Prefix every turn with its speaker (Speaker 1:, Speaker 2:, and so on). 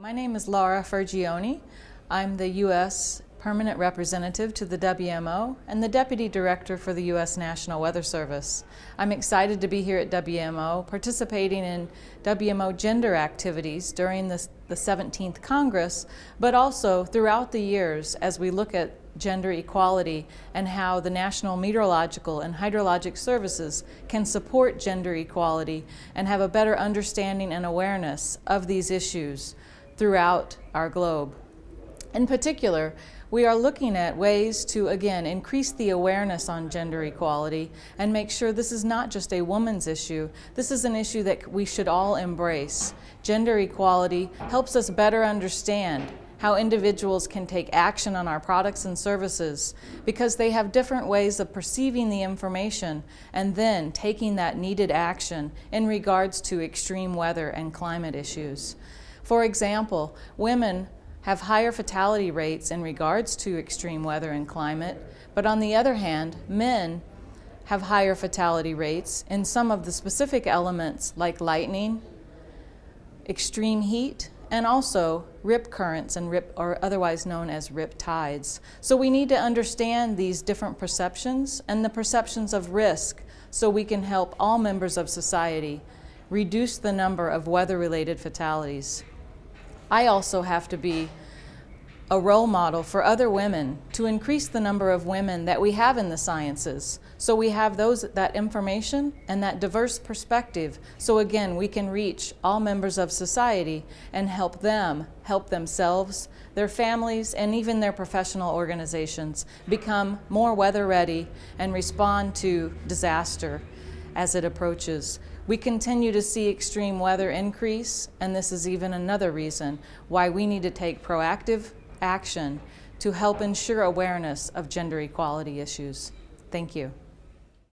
Speaker 1: My name is Laura Furgione. I'm the U.S. Permanent Representative to the WMO and the Deputy Director for the U.S. National Weather Service. I'm excited to be here at WMO, participating in WMO gender activities during the 17th Congress, but also throughout the years as we look at gender equality and how the National Meteorological and Hydrologic Services can support gender equality and have a better understanding and awareness of these issues throughout our globe. In particular, we are looking at ways to, again, increase the awareness on gender equality and make sure this is not just a woman's issue. This is an issue that we should all embrace. Gender equality helps us better understand how individuals can take action on our products and services because they have different ways of perceiving the information and then taking that needed action in regards to extreme weather and climate issues. For example, women have higher fatality rates in regards to extreme weather and climate, but on the other hand, men have higher fatality rates in some of the specific elements like lightning, extreme heat, and also rip currents and rip or otherwise known as rip tides. So we need to understand these different perceptions and the perceptions of risk so we can help all members of society reduce the number of weather-related fatalities. I also have to be a role model for other women to increase the number of women that we have in the sciences. So we have those that information and that diverse perspective. So again, we can reach all members of society and help them help themselves, their families, and even their professional organizations become more weather ready and respond to disaster as it approaches. We continue to see extreme weather increase, and this is even another reason why we need to take proactive action to help ensure awareness of gender equality issues. Thank you.